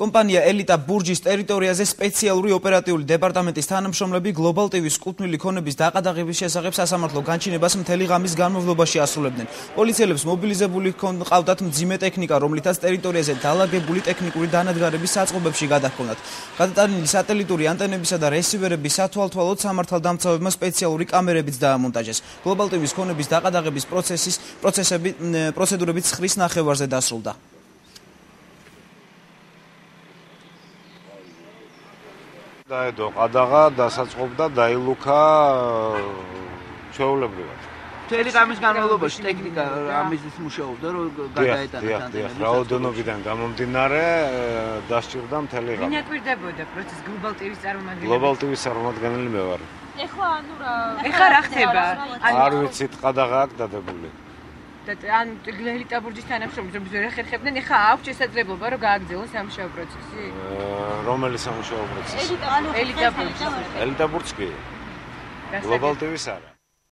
კომპანია ელიტა ბურჯის ტერიტორიაზე სპეციალური ოპერატიული დეპარტამენტის თანამშრომლები გლობალ ტივის კუთვნილი ქონების დაყადაღების შესახებ სასამართლო განჩინებას მთელი ღამის განმავლობაში ასრულებდნენ. პოლიციელებს მობილიზებული ჰყავდათ მძიმე ტექნიკა, რომლითაც ტერიტორიაზე დალაგებული ტექნიკური დანადგარების საწყობებში გადაჰქონდათ. გადატანილი სატელიტური ანტენებისა და რესივერების სათვალთვალოდ სამართალდამცავებმა სპეციალური კამერებიც დაამონტაჟეს. გლობალ ტივის ქონების დაყადაღების პროცესის პროცესები პროცედურები ცხრის ნახევარზე დასრულდა. დაედო ყადაღა, დასაწყობდა, დაილუქა ჩვეულებრივად. მთელი გამის განმავლობაში ტექნიკა ამის მუშაობდა, რომ გადაეტანა თანდემი. რაოდენობიდან გამომდინარე დასჭირდა მთელი რამ. ვინაკვირდებოდა პროცეს გლობალ ტივის წარმომადგენელი? გლობალ ტივის წარმომადგენელი მე ვარ. ეხლა ანუ რა ეხლა რა ხდება? არ ვიცით, ყადაღა აქ დადებული. ან გლელი ტაბურჯის თანამშრომლებს რომ ზვერ ახერხებდნენ, ეხა აქვს შესაძლებლობა რომ გააგრძელოს ამ შევ პროცესი? აა რომელი სამუშაო პროცესი? ელიტა ელიტა ბურჯი. ელიტა ბურჯი. გლობალ ტივის არა.